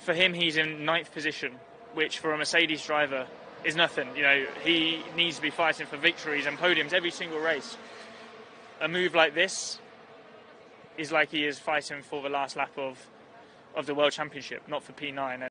for him, he's in ninth position, which for a Mercedes driver is nothing. You know, he needs to be fighting for victories and podiums every single race. A move like this is like he is fighting for the last lap of of the World Championship, not for P9.